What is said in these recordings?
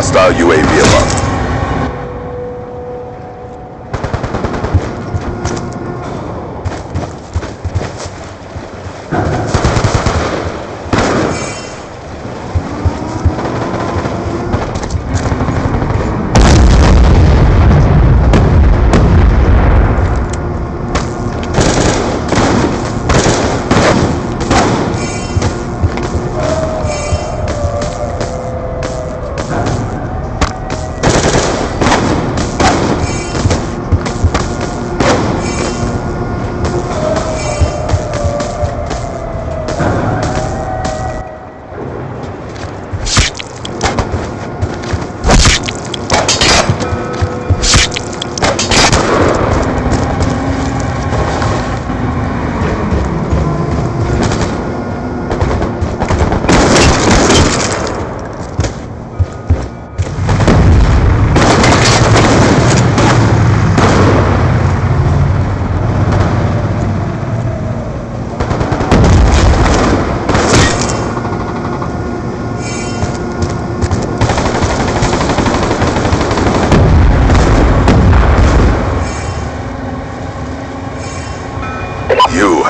Hostile UAV above.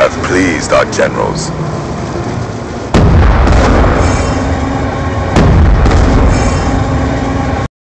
Have pleased our generals.